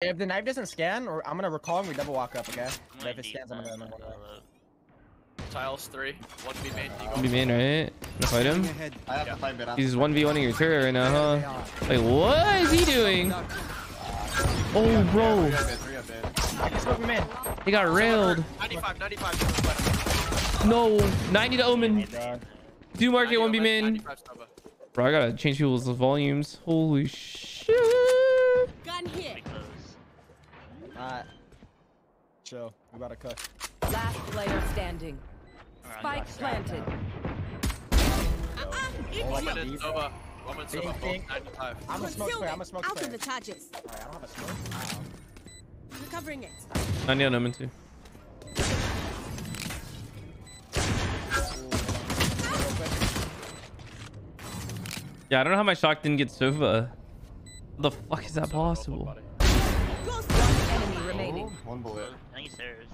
If the knife doesn't scan, or I'm gonna recall and we double walk up, okay? But if it scans, I'm gonna. I'm Tiles three. One B main. One be main, right? Gonna fight him. I have to fight mid. He's one v one in your turret right now, huh? Like, what is he doing? Oh, bro, fight mid, three up mid. I can smoke him in. he got railed. 95, 95. No, 90 to Omen. God. Do market one be main. Bro, I gotta change people's volumes. Holy shit. Gun here. Pretty close. Alright. Chill. We about to cook. Last player standing. Around Spike that. planted. Woman and Nova. Woman and Nova. Both 95. I'm a smoke player. I'm a smoke player. Out of the charges. Alright, I don't have a smoke. Wow. Recovering it. 90 on Omen too. Yeah, I don't know how my shock didn't get Sova. The fuck is that possible? Enemy remaining. Oh, One bullet. I think he's stairs.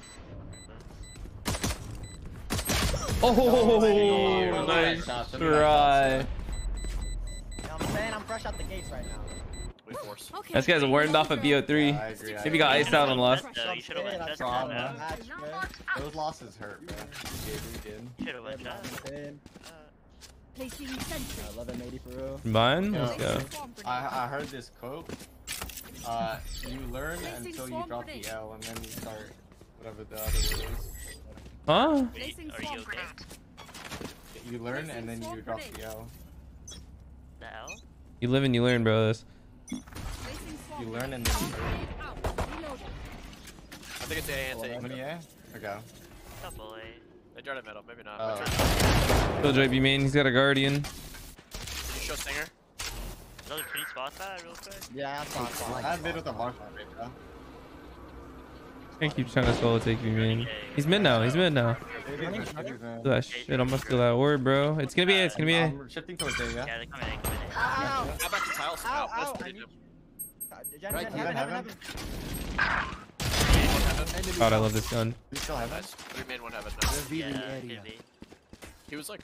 Oh, nice try. You know what I'm saying? I'm fresh out the gates right now. We force. Okay. This guy's warned off of Yeah, I BO3. agree. I Maybe got agree. iced out on the left. No, you should have went chest man. Match. Those losses hurt, man. We did, we did. Should have went chest. Ten. Placing sentry. Uh, 1180 for real. Mine? Let's go. I, I heard this quote. Uh, you learn until you drop the L, and then you start whatever the other word is. Huh? Wait, are you okay? You learn and then you drop the L. The hell? You live and you learn, bro. This. You learn and then you learn. I think it's A and How T. many A? Okay. Double A. They tried it middle. Maybe not. Oh. Uh, Killjoy B main. He's got a guardian. Did you show Stinger? Those are pretty spots that real quick. Yeah, that's fine. I fine. have mid with a mark on it, bro. I keep trying to solo take B main. He's mid now. He's mid now. Maybe- that shit. I'm gonna steal that word, bro. It's gonna be A. It's gonna be A. I'm shifting towards A, yeah? Yeah, they're coming in. Coming in. Ow! How about the tiles? Ow, Ow, That's pretty dope. Right, heaven, heaven, heaven. heaven. God, I love this gun. You still have it? Three main, one heaven. Nice. Yeah, area. could be. He was like,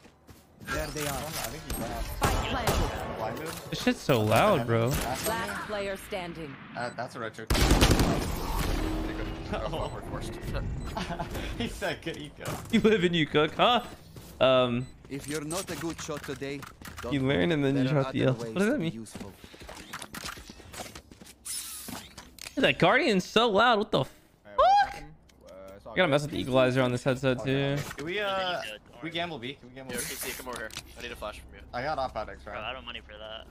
There they are. don't know, I think he dropped. Spike planted. Blinded? This shit's so loud, bro. That's, Last player standing. uh, that's a retro. pretty good. Oh, we're forced. he said, good eco. You live and you cook, huh? Um, If you're not a good shot today, don't you learn and then you There are shot the other L. What does that mean? Useful. That guardian's so loud. What the? F- Alright. Uh, I gotta mess with the equalizer on this headset too. Can we, uh, can we gamble B? Can we gamble Yo, B? KC, come over here. I need a flash from you. I got op addicts, Bro, I right? don't money for that.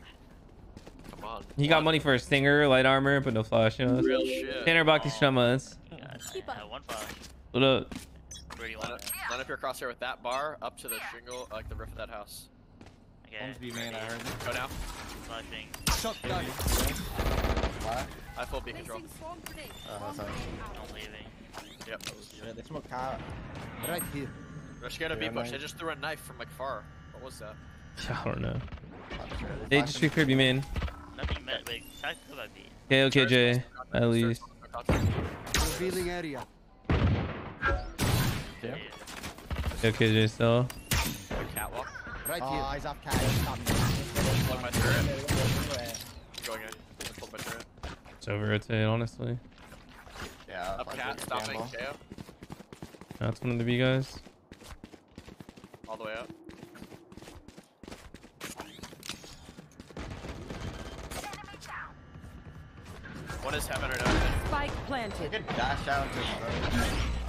Come on. He got money for a stinger, light armor, but no flash. You know. Real shit. Tanner Baki Shamas. God, I have one flash. What up? Where do you Line want up, it? line up your crosshair with that bar up to the shingle, like the roof of that house. Okay. One's B main, I heard. Go now. Flashing. Shotgun. Why? I full B control. Uh, that's alright. I'm leaving. Yep. Yeah, they smoke out. Right here. Rush get a B Yeah, push. nice. They just threw a knife from like far. What was that? I don't know. Not sure. They just be creepy main. Nothing met. Wait, how could I be? Okay, okay, Jay. At least. Revealing area. Yeah. Okay, Jay. Still. Catwalk. Right Oh, here. he's off cat. Plug my turret. Going in. I my turret. It's over rotate, honestly. Yeah. Up cat, stopping. KO. That's one of the B guys. All the way up. One is heaven or no heaven. Spike I planted. could dash out into the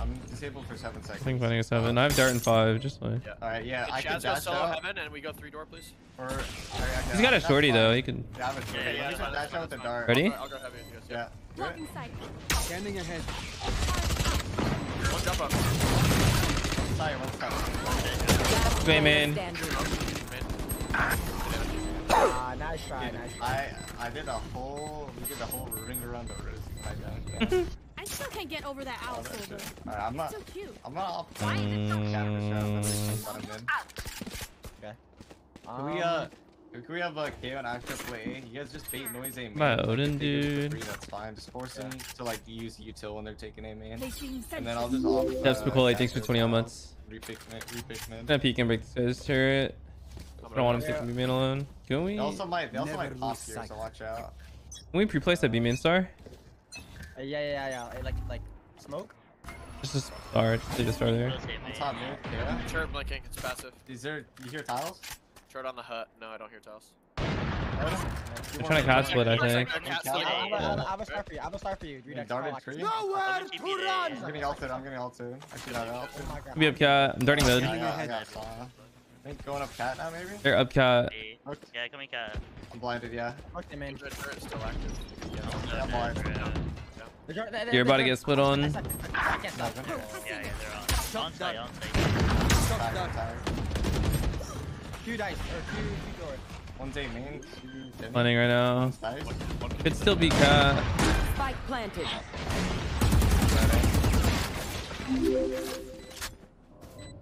I'm disabled for seven seconds. I seconds. think finding a seven. I have dart and five. Just like. Yeah. Alright, yeah, Hey, I could Shaz go dash solo out. heaven and we go three door, please. Or, alright, I He's got a that's shorty though. He can. Yeah, I have a shorty. Yeah, yeah, I that's could fine, dash out with the dart. Ready? I'll go, I'll go heavy with you guys. Yeah. Do it. Blocking sight. Scanning ahead. One jump up. Sorry, one second. Last Wait, player man. Ah, nice try, nice try. I I did a whole we did a whole ring around the wrist. I got I still can't get over that owl silver. Alright, I'm not So cute. I'm not off Mm. Can we uh can we have a KO and Astra play A? You guys just bait noise A main. My Odin, they do it dude. free, that's fine. Just force them to like use util when they're taking A main. And then. I'll just off Steps uh, thanks for Astra 20 now. months. Repick mid repick I'm mid. gonna peek and break this guy's turret. I don't want him taking B main alone. Can we? They also might they also Never might pop here, sight. so watch out. Can we pre-place that B main star? Uh, yeah, yeah, yeah, yeah. Like, like smoke. Just a star. Just leave the star there. Rotate On main. top mid, yeah. Turret blinking. It's passive. Is there, you hear tiles? Turret on the hut. No, I don't hear tiles. I'm trying to cat split, I think. Cat Yeah. split. I have a- I have a- Yeah. I have a star for you. I have a star for you. Three You decks. darted Call, tree? actually. Nowhere I'm to run! I'm getting ulted, I'm getting ulted. I should have ulted. my god. Be up cat. I'm darting mid. I got, I got saw. I think going up cat now, maybe? They're up cat. Yeah, coming cat. I'm blinded, yeah. Fuck them, man. Turret turret still active. Yeah, I'm blind. The dr- the- the- You're about to get split on. I can't stop. Yeah, yeah, they're on. On site, on site. Shot Tired, down. tired. Two dice or two two doors. One's A main, two Jimmy. Running right now. Nice. Could still be cut. Spike planted.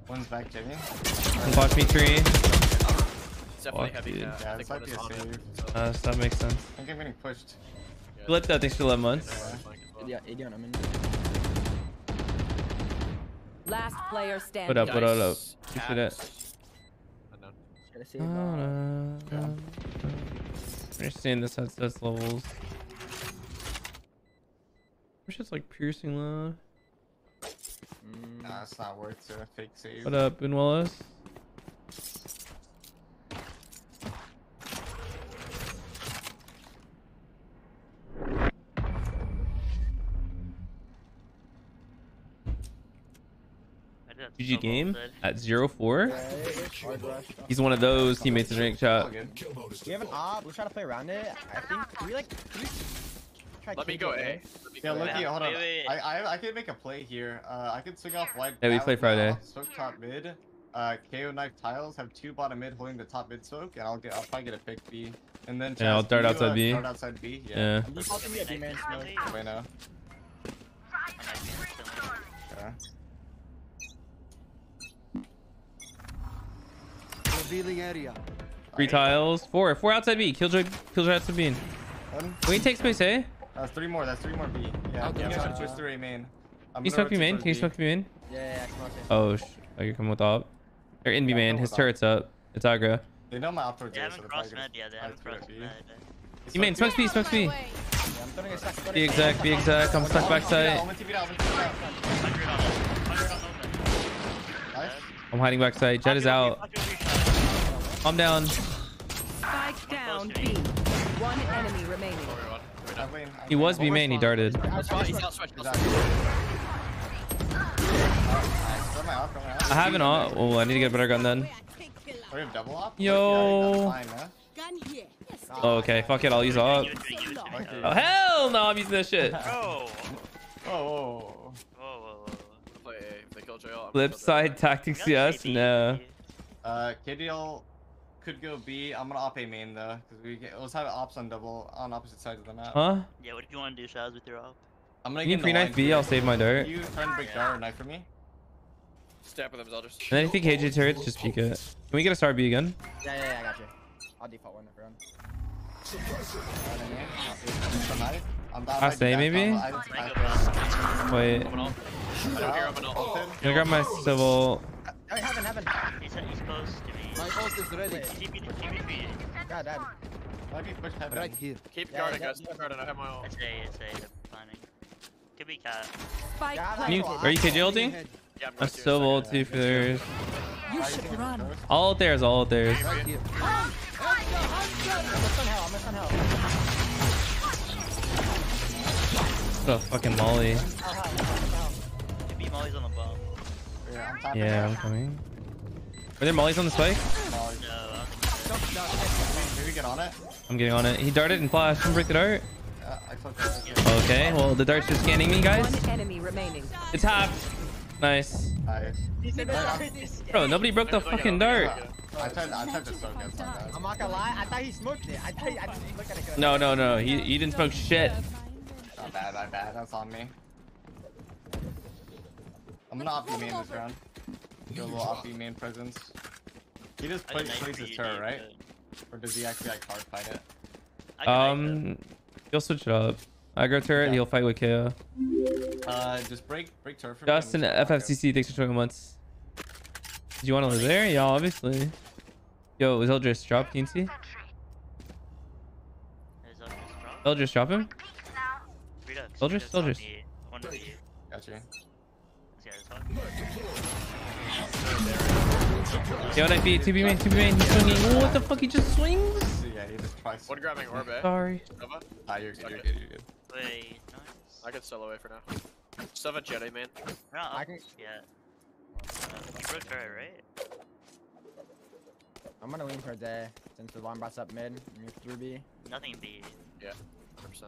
One's back Jimmy. Watch me tree. It's definitely Fuck, heavy dude. Yeah, I this think might one is on it. save. So, Uh, so that makes sense. I think I'm getting pushed. yeah, Let that thanks for 11 months. that's flank as well. Yeah, Adion, I'm in. Last player standing. Put up, put up, put up. Dice, You see that? cats. Unknown. Should have saved. uh, I understand this has this levels. Which is like piercing loud. mm, Nah, it's not worth a fake save. What up, Ben GG double game at 0 4. yeah, hard rush. He's one of those teammates in rank All chat. We have an op. We'll try to play around it. I think. Can we like? Can we try Let me go there? A. Me Yeah, go look A. here, hold on. Wait, wait. I, I I could make a play here. Uh, I can swing off wide. Yeah, we play Friday. Smoke top mid. Uh, KO knife tiles have two bottom mid holding the top mid smoke, and I'll get I'll probably get a pick B. And then Yeah, I'll Shaz, dart outside uh, B. Dart outside B. Yeah. Yeah. I'm just helping you, B-man. Smoke. Wait now. I might be instantly. Okay. Revealing area. Three tiles. Four. Four outside B. Killjoy, Killjoy outside B. One. Can we take space A? That's three more. That's three more B. Yeah. Okay, You guys uh, switch to A main. I'm Can you smoke B rotate main? Can you smoke B main? Yeah, yeah, yeah. Come on, Oh, sh oh, you're coming with op. They're in B Yeah, main. His turret's up. It's aggro. They know my op towards They A, so haven't they're crossed probably med yet. They haven't crossed med. it. B main. Smokes B. Smokes B. Yeah, I'm throwing a stack. Be exact. Be exact. I'm stuck backside. I'm gonna TP it out, I'm gonna TP it out. 100 on it. 100 on movement. Nice. I'm hiding backside. Jett is out. I'm down. Spike down. B. One enemy remaining. Over one. Over Top down. lane, He was B main. He darted. He's out, he's out, switch, He's he's out. out. Nice. Got my op, got my op. I have an op. Oh, I need to get a better gun then. Oh, you have double op? Yo. Yeah, that's fine, huh? Gun here. Yes. Oh, okay. Fuck it. I'll use op. Give it to me, give it to me. Okay. Oh, hell no. I'm using this shit. JL, I'm Flip side tactics. Yes. No. Uh, KDL could go B. I'm gonna op A main though, because we get, let's have ops on double on opposite sides of the map. Huh? Yeah, what do you want to do, Shaz, with your op? I'm gonna You get can pre knife line B. for I'll save my dart. You try and break jar or knife for me. Stab with them, Zeldris. And then if you KJ turrets, just peek it. Can we get a star B again? Yeah, yeah, yeah, I got you. I'll default one if we're I mean, it's a knife. I'm down Pass by A, the maybe? back, I'm- I Mango just- bus. Wait. I'm an ult. I don't hear him an ult. Ulted. I'm gonna grab my civil. Oh, heaven, heaven. Ah, he's, he's close to me. My ult is ready. TP, TP for you. God damn. Might be push heaven. Right here. Keep Yeah, guarding, yeah, guys. Keep guarding. I have my ult. It's A, it's A. They're planning. Could be cat. Spike Yeah, Can you, planted. are you KJ ulting? Yeah, I'm I'm going to. so old too for theirs. You should run. All out theirs, all out theirs. Right here. I'm gonna stun hell. I'm gonna stun hell. What a fucking molly. Hell, hell, hell, Yeah, I'm tapping Yeah, out. I'm coming. Are there mollies on the spike? Oh, No, I don't think so. Maybe get on it. I'm getting on it. He darted and flashed. Can break the dart. Yeah, I took it. Okay, well the dart's just scanning me, guys. One enemy remaining. It's half. Nice. Nice. He said that. Bro, nobody broke the fucking dart. I tried, I tried to soak it sometimes. I'm not gonna lie. I thought he smoked it. I thought he, I didn't look at it. No, no, no. He, he didn't smoke shit. Not bad, not bad. That's on me. I'm gonna op main this round. Do a little op main presence. He just I play, plays for his you, turret, right? but- Or does he actually like hard fight it? I it. Um, he'll switch it up. I Aggro turret, he'll fight with KO. Uh, just break break turret for. Justin and just walk FFCC, thanks for 20 months. Do you want to live there? Yeah, obviously. Yo, is Zeldris drop TNC? Is up, just drop. Zeldris drop him? Three Reduxx. Soldiers, Yo, that beat, 2B main, 2B main, he's swinging. Oh, what the fuck, he just swings? Yeah, he just twice. One grabbing orb, eh? Sorry. Nova? Ah, you're good, you're Okay. good, you're good. Wait, nice. I can sell away for now. Still have a Jetty, man. We're I up can- yet. Uh, Road ferry, right? I'm gonna lean towards A day since the alarm bots up mid. Move through B. Nothing B. Yeah, 100%.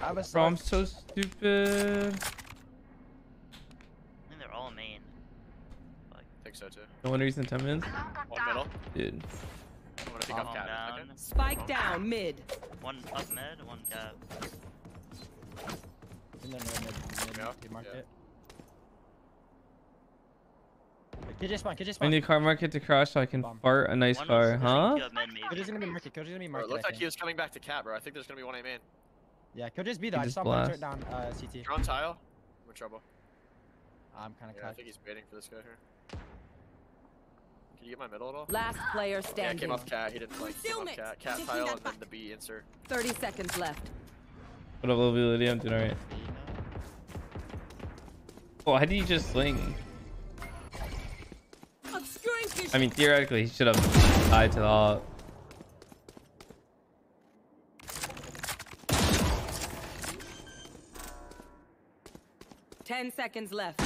I have a Bro, I'm so stupid. I think they're all main. Think so too. No one reason 10 minutes? One middle. Dude. I'm gonna pick Calm up cat. down. Okay. Spike down mid. One up mid, one cap. In the mid, mid, mid, Yeah, mid market. yeah. Kid just spawn, kid just I spawn. need car market to crash so I can Bomb. fart a nice One car, was huh? Up mid, maybe. Kid is gonna be market, Kid gonna be Bro, market. it looked I like he was coming back to cat, bro. I think there's gonna be one A main. Yeah, Kid just be though. He I just just saw one blast. down uh, CT. You're on tile. I'm in trouble. I'm kind of Yeah, I think he's waiting for this guy here. Can you get my middle at all? Last player Yeah, standing. came off cat. He didn't like came off cat. Cat Taking tile that and then the B insert. 30 seconds left. What up, Lily? I'm doing alright. Oh, how did you just sling? Obscuring vision. I mean, theoretically, he should have died to the op. Ten seconds left.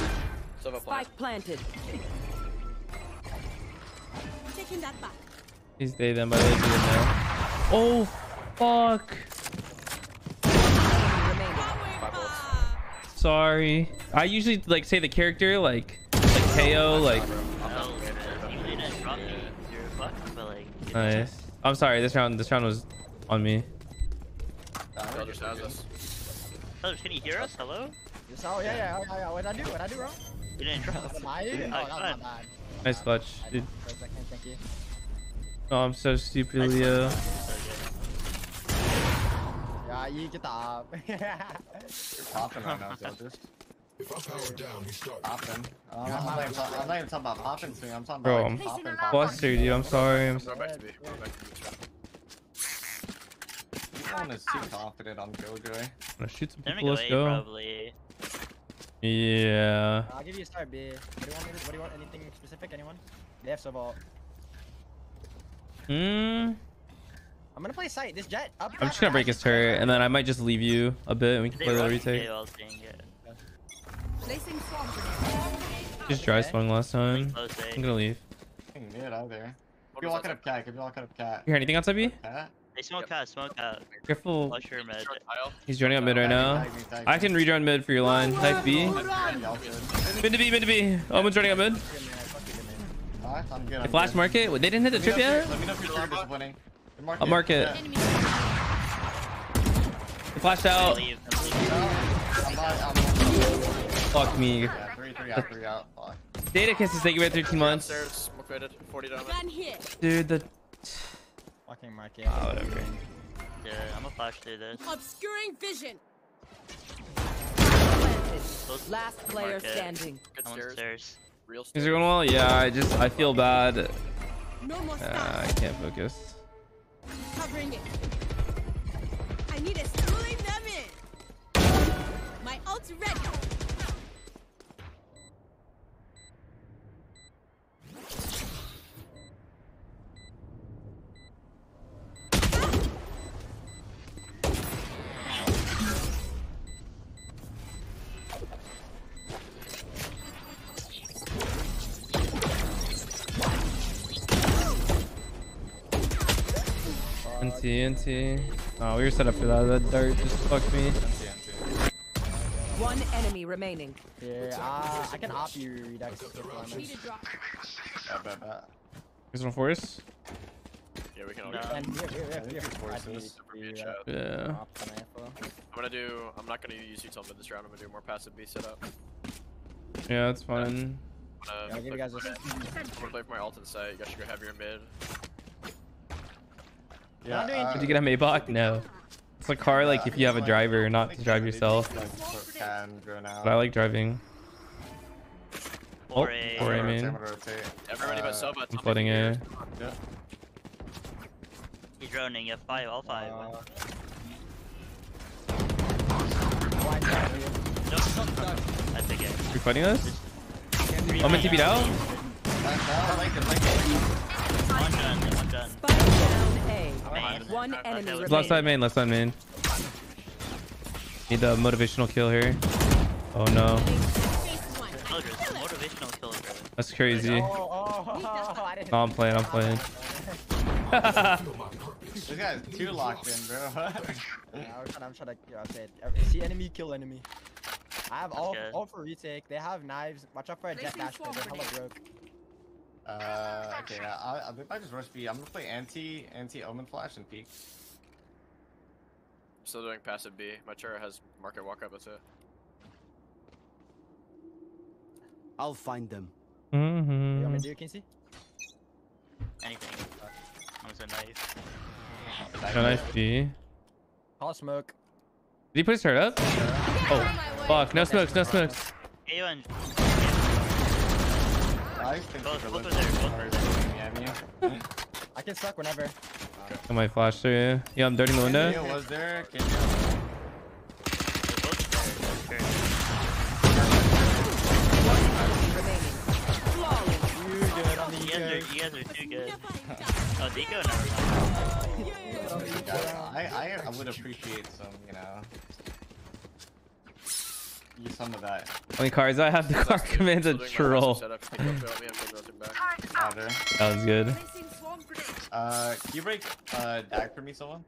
Still have a plan. Spike planted. Taking that back. He's dead then, by the way, if you didn't know. Oh, fuck. Enemy remaining. Power bullets. bar. Sorry. I usually like say the character like like KO like No, you didn't drop me. You're fucked, but like. you didn't- nice. I'm sorry. This round this round was on me. They'll just has us. Hello, can you hear us? Hello? Yes, oh yeah, yeah, oh, yeah. What did I do? What did I do wrong? You didn't drop. What am I? Oh, oh that was my fine. bad. Nice clutch, dude. For a second, thank you. Oh, I'm so stupid, Leo. Yeah, you get the op. Popping right now, soldiers. Popping. Uh, I'm, not even, talk- I'm not even talking about popping soon. I'm talking Bro, about I'm like, popping, popping. Buster, dude. I'm sorry. I'm I'm going back to B. I'm back to B. Let's is too confident on Killjoy. gonna shoot some people. Let's go go. probably. Yeah. I'll give you a start B. What do you want? What do you want? Anything specific? Anyone? They have Sobalt. Hmm. I'm gonna play sight. This Jett up. I'm just gonna break his turret, and then I might just leave you a bit, and we can play a little run retake. A seeing it. Placing swarm grenade. Just dry Okay. swung last time. Close A. I'm gonna leave. Fucking Mid out there. What Could be walking up cat. Could be walking up cat. You hear anything outside B? Cat? They smoke out, smoke out. Careful. Flush your mid. He's joining up mid right now. Tag me, tag I can rejoin mid for your line. Type B. Mid to B, mid to B. Omen's running up mid. I'm good. They I'm flash market. Wait, They didn't hit the trip know if you're- yet? Let me know if you're disappointing. Good market. I'll mark it. They flashed out. Leave. I'm not, I'm Fuck me. yeah, three, three out, three out. Fuck. Data kisses take away 13 months. Upstairs, smoke rated. 40 down. Gun here. Dude, the. Fucking market. Ah, whatever. Yeah, I'm gonna flash through this. Obscuring vision. Last player market. standing. Good I'm stairs. stairs. Real Things are going well? Yeah, I just. I feel bad. No more Uh. I can't focus. Covering it. I need a schooling them in. NT, NT. Oh, we were set up for that. That dart just fucked me. One enemy remaining. Yeah, uh, I can op you Reduxx. with Lemon. Need a drop. Yeah, bet, bet. Is one force? Yeah, we can all No. uh, shot. Yeah. op some info. I'm gonna do. I'm not gonna use util mid this round. I'm gonna do more passive B setup. Yeah, that's fine. I'm gonna, I'll give you play, guys a. I'm gonna play for my ult and sight. You guys should go heavier mid. Yeah, I'm doing- Did you get a Maybach? No. It's a car like if you have a driver, not to drive yourself. Like, can go now. But I like driving. Or Oh, a. or a I'm main. Everybody but Sova. I'm tell me flooding if A. Yeah. He's droning. You have five, all five. Uh, I think it. You fighting us? Omen TP'd out? I like it, like it. One gun, one gun. Spike down A. Man. One enemy okay. Left side main, left side main. Need the motivational kill here. Oh no. Soldiers, motivational killer, bro. That's crazy. Oh, oh, oh, No, I'm playing, I'm playing. This guy's too locked in, bro. Yeah, I'm trying, I'm trying to, you say it. See enemy, kill enemy. I have all, good. all for retake. They have knives. Watch out for a Jett dash. They're hella broke. Uh, okay, I, I, if I just rush B, I'm gonna play anti, anti omen flash and peek. Still doing passive B. My turret has market walk up, that's it. I'll find them. You want me to do it, Kinsey? Anything. Almost a knife. Oh, nice B. Call smoke. Did he put his turret up? Oh, fuck. No smokes, no smokes. AO and Nice, thanks Both- for both listening. are there, both are Sorry, yeah. I can suck whenever. I might flash through you. Yeah, I'm dirting the window. Video was there. Can you? they're both there. Remaining. Flawless. You good on the You guys are, EK. you guys are too good. Oh, Deco? Never mind. I, I, I would appreciate some, you know. Use some of that. Only cards I have the car commands a Still doing my troll. passive setup. Can you go fill me? I'm gonna rotate back. Powder. That was good. Placing swarm grenade. Uh, can you break uh dag for me, someone?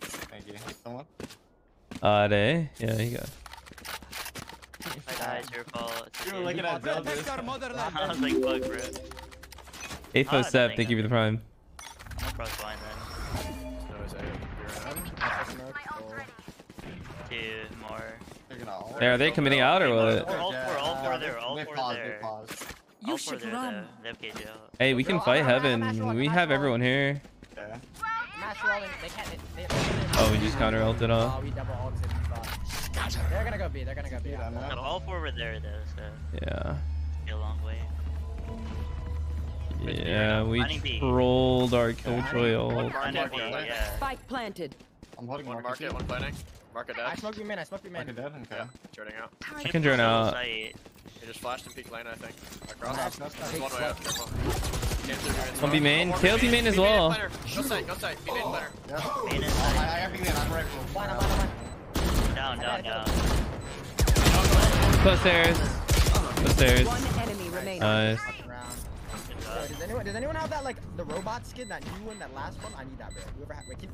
Thank you. Someone? Uh, day. Yeah, you got. My guys, your fault. You were looking at Zelda. Protect our motherland. I was like, fuck, bro. Eighth Ah, of thank you for the prime. They're gonna all. Hey, are they committing out or what? All four, all four there, all four there. You should run. though. They have KJ out. Hey, we can fight heaven. We have everyone here. Yeah. Match rolling. They can't. They, they, Oh, we just counter ulted Oh, off. we double ulted. Fuck. They're gonna go B. They're gonna go B. Dude, I all four were there though, so Yeah. a long way. Yeah, we Mining B. trolled our Killjoy ult. I know, B, Market, yeah. Spike planted. I'm holding One market. market, one planning. Market I dead. smoked you man. I smoked you man. Market dead. Okay. Yeah, turning out. I can drone out. Site. He just flashed in peak lane, I think. Across. nice, There's nice. one way up, careful. Came through here. One B main. One more B main as well. Go side, go side. B main planner. Yeah. Main oh, is I, site. I have big I'm rifle. Fine, I'm fine, I'm fine. Down, down, down. Close stairs. Close stairs. One enemy remaining. Nice. Fucking around. Good Yo, job. does anyone does anyone have that like the robot skin that new one that last one? I need that bro. Whoever ha- wait, can,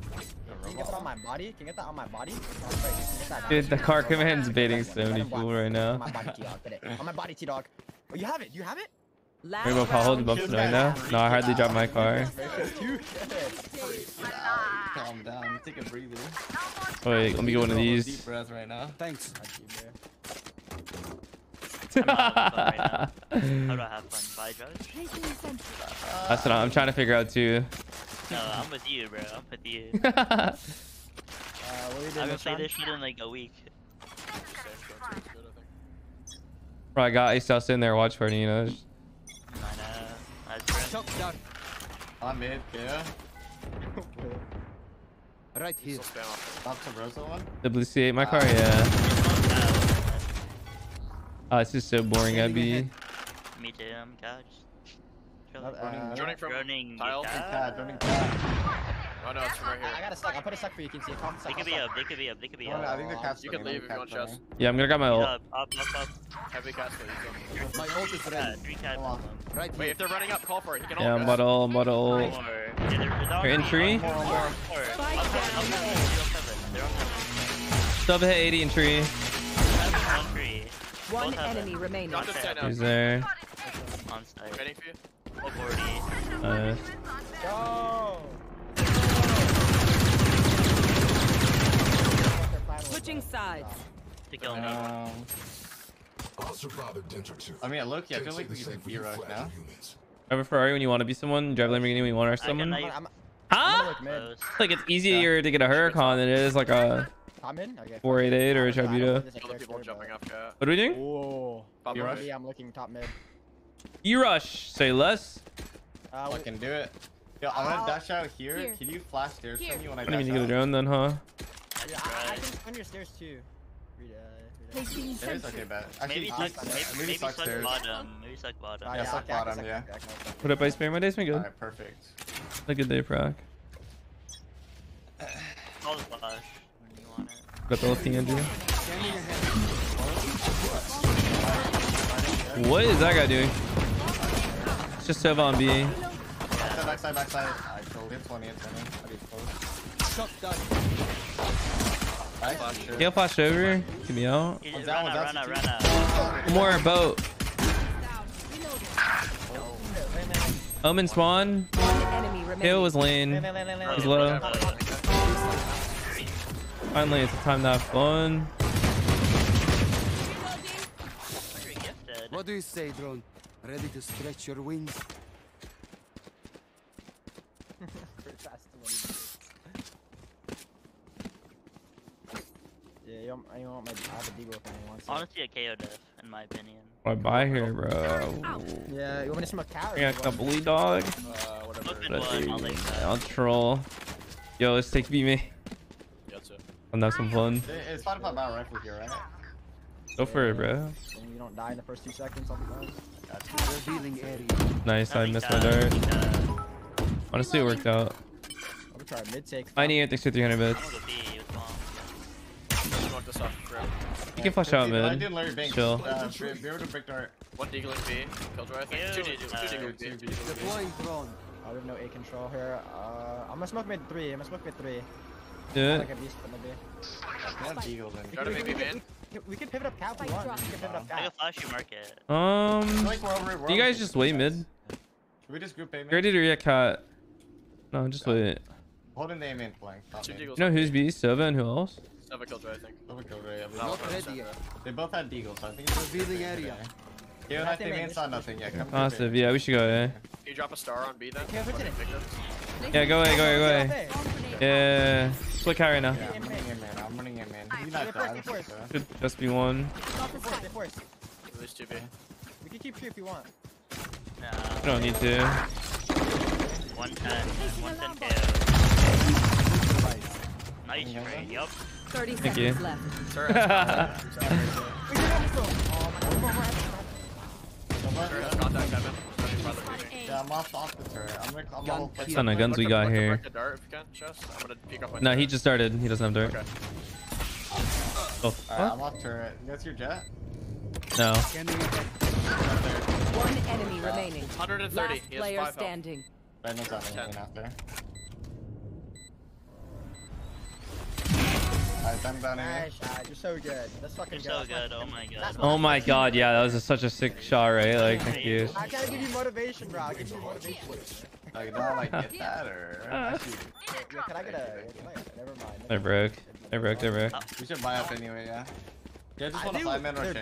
can you get that on my body? Can you get that on my body? Wait, can you get that Dude, the car command's baiting Let so him many block people me. right On now. my body, T-Dog. On my body, T-Dog. Oh, you have it. You have it. Last Here we Paul. Hold the bumps right now. No, I hardly dropped my car. It's too good. Calm down. Take a breather. Wait, let me get one of Deep these. breath right now. Thanks. Thank you, bro. I'm not having fun right now. How do I have fun? Bye, Josh? Placing. That's what I'm trying to figure out too. No, I'm with you, bro. I'm with you. Uh, what are you I doing, haven't played this shit in like a week. Same, go to, it's good, I think. Bro, I got Ace House in there, watch party, you know. just- I know. That's Shock. I'm mid. Yeah. Right here. Still spam off. Stop some Rosa one. WC8 my car, yeah. Oh, it's just so boring, I'd. Me too, I'm couch. Uh, Joining from Droning tile. guitar. Cat, don't. Oh no, it's from right I, I got a stack. I'll put a stack for you. Can see. Come, They could be up, they could be up, they could be No, no, I up. think the cat's You can leave if you want cat's chest. Yeah, I'm gonna grab my He's ult. up, up, up, up. Heavy cast, but he's. My ult is Yeah, ready. three cats Come on. on them. Right Wait, if they're running up, call for it. He can Yeah, ult I'm us. about to ult, I'm about to ult. more. Yeah, they're, they're in tree? One more, one more. Spike Up seven, up down. seven, they're on seven, they're on seven. Sub hit 80 in tree. Seven, on three. One enemy remaining. Got this side now. He's there. On site. Waiting for you. Oh, 40. Nice. Go. Switching sides. To kill me. Um, I'll survive a dent or two. I mean, look, I feel like say we the could same for B you rush fragile now. humans. Drive a Ferrari when you want to be someone. Drive Lamborghini when you want to I can someone. knife. I'm, I'm Huh? gonna look mid. Close. Like it's easier to get a Huracan than it is like a Top mid. Okay. 488 or a I don't know Tributo. this Kill the people jumping but- What are we doing? Whoa. Pop You rush. rush? Yeah, I'm looking top mid. E-Rush. Say less. Uh, wait, Fucking do it. Yo, I'm gonna Ow. dash out here. Here. Can you flash stairs Here. for me when I I dash didn't mean to get a drone then, huh? yeah, I, I can spin your stairs too. Read, uh, read, uh, Placing It is okay, sentry. bet. Actually, Maybe suck, suck, maybe, maybe maybe suck suck bottom. Maybe suck bottom. Ah, Yeah, suck okay, I can bottom, yeah. okay, I can suck. What up, Ice Bear? My day's been good. Alright, perfect. A good day, Proc. Call the flash when you What is that guy doing? It's just Sova on B. Backside, backside, backside. I killed it. 20, 20. How do you close? Shot. Nice. Sure. Gale flashed over. Get me out. One's down, run out, more boat. Omen spawn. Gale was lane. He's low. Finally, it's time to have fun. What do you say, drone? Ready to stretch your wings? Pretty fast to what he did. Yeah, you want, you want my, I have a deagle if anyone wants it. Honestly, a KO diff, in my opinion. What buy here, bro? Yeah, you want me to smoke carrot? I got a couple lead dog. Uh, whatever. Look at Let's one, see. I'll like that. I'll troll. Yo, let's take B me. Yeah, that's. I'll have some fun. It- It's fine if I buy a rifle here, right? Go for it, bro. You don't die in the first two seconds, I'll be fine. Revealing area. Nice, I think, missed my dart. think, Honestly, it worked out. I'll be trying mid take. I need thanks for 300 I'm bits. gonna go B with bomb. You want this off for You can flash out I mid. did Larry Banks. Chill. Uh, be be able to break dart. One deagling B. Killjoy, I think. Two, Ew, deagling, two deagling B. Two B. Deploying drone. I have no A control here. Uh, I'm gonna smoke mid three. I'm gonna smoke mid three. Do it. like a beast, but maybe. I have Deagle then. Gotta maybe man. We can- pivot up cap if we want. We can pivot up I can flash you market. Um, like we're over, we're do you guys just wait mid? Should we just group A mid? Ready to react cat? No, just wait. Holding the A main flank. Top Two main. deagles. You know who's B? Sova and who else? Seven Killjoy, I think. Over kill Ray, I believe. Not ready. They both had Deagle, so I think it's Revealing area. Yeah, Nothing that thing main, main just- saw nothing yet. Come Positive. Yeah, we should go A. Can you drop a star on B then? Okay, what's in it? Victor? Yeah, go away, go away, go away. Hey, Yeah, split cat right now. Yeah, I'm running in, man. I'm running in, man. You not Stay die. forced, stay forced. so. Should just be one. Stay forced, stay forced. Two B. We can keep three if you want. Nah, We don't need to. 110. 110 KO. Nice Yeah. trade, yup. 30 Thank seconds you. left. Sir, has contact. We can have this though. Oh my god, one more, one more. Sir has contact, Kevin. Running brother moving. Yeah, I'm off, off the turret. I'm gonna, I'm Gun gonna here. Son of guns we got here. break the dart if you can, Chess. I'm gonna peek up my No, he just started. He doesn't have dirt. Okay. Oh, Alright. I'm off turret. That's your Jett? No. One enemy remaining. 130. Last He has player five standing. Right, no time Ten. anything after. I'm down here. Nice shot. You're so good. Let's fucking You're go. so good, oh my god. Oh my god, yeah, that was a, such a sick shot, right? Like, thank you. I gotta give you motivation, bro. I'll give you motivation. Like, do I like get that or? I should- Yeah, can I get a? I never mind. They're broke. They're broke, they're broke. We should buy up anyway, yeah. You just want to do. fly man They're- Roche?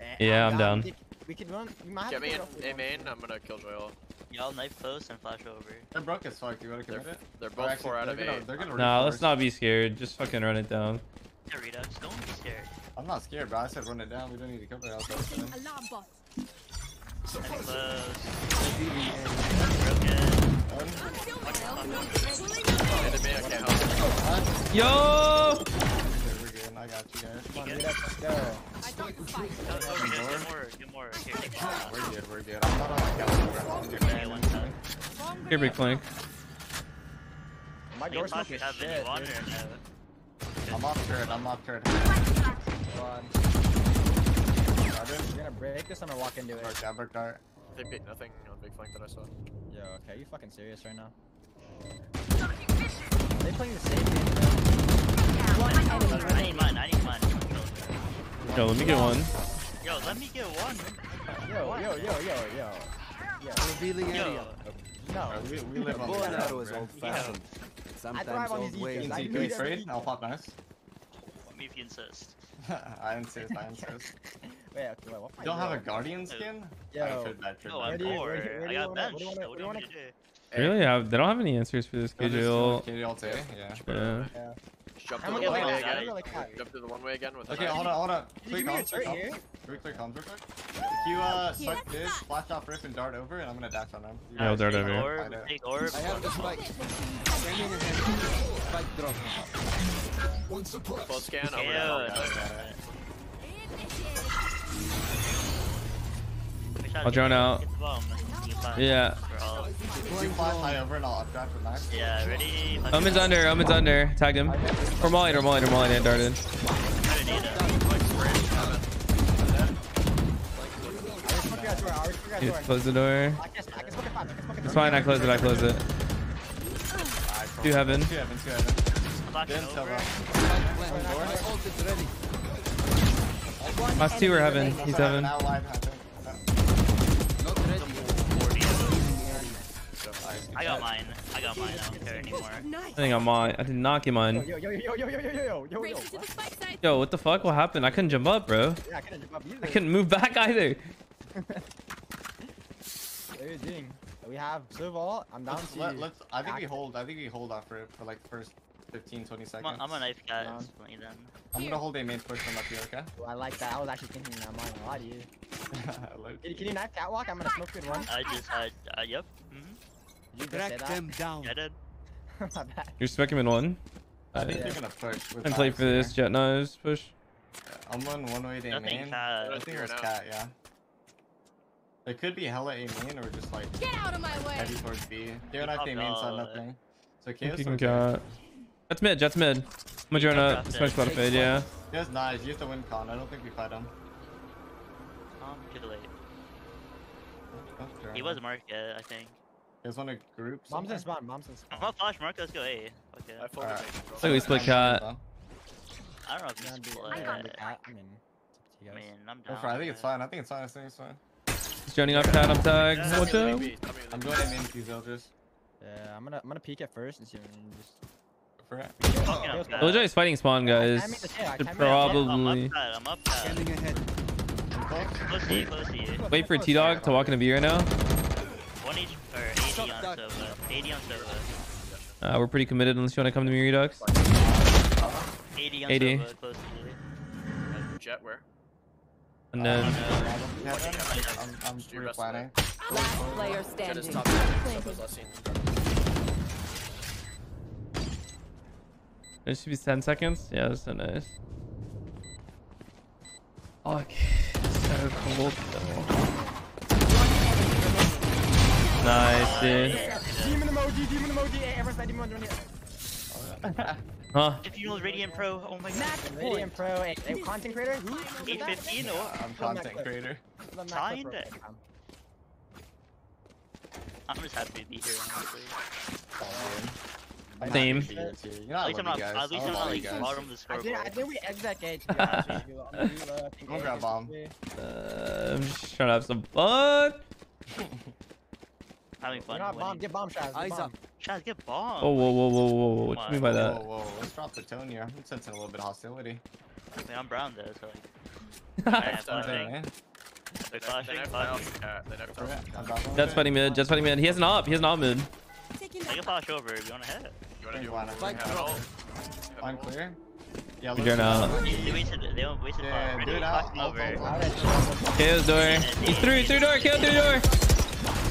Eh, Yeah, I'm down. We could, run. We might have Get to me put in it up with A main. I'm gonna kill all. Y'all knife close and flash over. They're broke as fuck. You wanna They're, commit it? they're Or both actually, four out of they're gonna- eight. They're gonna Nah, let's not be scared. Just fucking run it down. Yeah, Reduxx, don't be scared. I'm not scared, bro. I said run it down. We don't need to cover it. I was like, alarm bot. Enemy close. Broken. Hit me, I can't help. Yo! okay, we're good. I got you guys. Come on, dude, let's go. I don't fight. Go, go, get, get more, get more. Here. We're good. We're good. I'm not on the couch. Okay, one time. Here, big flank. My You door can have shit. any water dude. I'm off turret. I'm off turret. Fun. Started. You're gonna break this. I'm gonna walk into it. Broke that, broke dart. They beat nothing on big flank that I saw. Yo, okay, are you fucking serious right now? Are they playing the same game? bro? One I need mine, I need mine. Yo, let me get one. Yo, let me get one. Yo, yo, yo, yo, yo. Yo, Revealing area. No. Uh, we, we live on the and ground, arrow is old fashioned. I Sometimes thrive on old these ways. ecos. Can we every trade? I'll pop nice. me if you insist. I insist. I insist. Wait, okay, wait, what You don't have a guardian skin? Yo. I should that. No, where I'm do poor. where do you- where do I got wanna- bench. what do you wanna- What what do do you you want me to do? Really? Have, they don't have any answers for this KJL. KJ alt A, yeah. Yeah. Yeah. Just jump to the one way again. I'm gonna like cat. Jump to the one way again with Okay, hold on, hold on. Did you Quick give me comms, quick turret here? comms. Quick, quick comms, real quick. If you uh suck this, flash off rip and dart over, and I'm gonna dash on him. Yeah, I'll dart over here. I. Take orb. I have the spike. Scanning ahead. Spike drop. One suppressed. Close scan over KO. I'll drone out. Get the bomb. You flash. Yeah. Yeah, ready? Omen's under, Omen's under. Tagged him. Or Molly, or Molly, or Molly, and Darden. Close the door. It's fine, I close it, I close it. Two heaven. Two two heaven. Last two are heaven. He's heaven. I got mine. I got mine. I don't care anymore. I think I'm on. I did not get mine. Yo, yo, yo, yo, yo, yo, yo, yo, yo, Race yo. to the What? spike site. Yo, what the fuck? What happened? I couldn't jump up, bro. Yeah, I couldn't jump up either. I couldn't move back either. What are you doing? We have Silval. I'm down to. Let, let's. I think we act. hold. I think we hold off for it for like the first 15, 20 I'm seconds. a, I'm a knife guy. Um, Splinty then. I'm gonna hold a main push from up here, okay? Oh, I like that. I was actually thinking that. I'm not gonna lie to you. Low Can, can you knife catwalk? I'm gonna smoke you in one. I just had. Uh, yep. Mm -hmm. You just say Track that. them down. I did. My bad. You're spec him in one. I think Yeah. they're gonna push. With And play for this Jett knives push. I'm on one way to A Nothing main. cat. I think it was cat, yeah. It could be hella A main or just like Get out of my way. heavy towards B. They're He not popped A main, so out. nothing. So You chaos can or got. That's mid. Jett's mid. Madrona. Dropped it. Smash bottom fade. Yeah. Chaos nice. You have to win con. I don't think we fight him. Um, too late. He was market, I think guys want a group? Mom's in spawn. Mom's in spawn. I'm not flash mark. Let's go A. Okay. I right. So we split cat. I don't know if you split. I, I mean, I mean, I'm down. I think it's fine. I think it's fine. I think it's fine. He's joining up cat. I'm tagged. What's up? I'm going in these elders. Yeah, I'm gonna I'm gonna peek at first and see. And just... Villager is fighting spawn, guys. Should probably. I'm up I'm up Wait for T Dog to walk in a B right now. One on Sova. 80 on Sova. Uh, we're pretty committed unless you want to come to me, Reduxx. 80 on 80. Sova, close to you. Jett where? And then no. Yeah, I'm, I'm Just do your best replanning. Last player Jett is standing. top. Sova's last seen. it should be 10 seconds. Yeah, that's so nice. Oh, okay. so cold though. Nice, dude. Demon emoji, demon emoji. Demon emoji. Huh? If you know Radiant Pro, oh my god. Max Radiant Pro, hey, content creator? 815 or? I'm content creator. Kind it. I'm just happy to be here, honestly. Same. At least I'm not, at least I'm not like bottom of the scoreboard. I think, I think we exit that gate. I'm bomb. I'm just trying to have some fun. having fun. Not bomb. Get bomb, Shaz. Eyes up. Shaz, get bomb. Oh, whoa, whoa, whoa, whoa, whoa. What do you mean by that? Whoa, whoa, Let's drop the tone here. I'm sensing a little bit of hostility. I mean, I'm brown though, so like. I'm flashing. Eh? Mid. That's funny, mid. He has an op. He has an op mid. I can flash over if you want to hit. You want to do one? I'm clear. Yeah, look at out. Yeah, do it out. KO's door. He's through, through door, KO through door.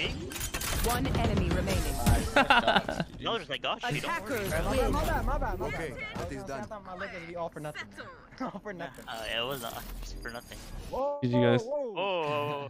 Okay. One enemy remaining. No, just like, gosh, you don't worry. Attackers My bad, win. my bad, my bad, my Okay, bad. that I done. I thought my leg would be all for nothing. all for nothing. Uh, it was not for nothing. Whoa, Did you guys- whoa, whoa. Oh,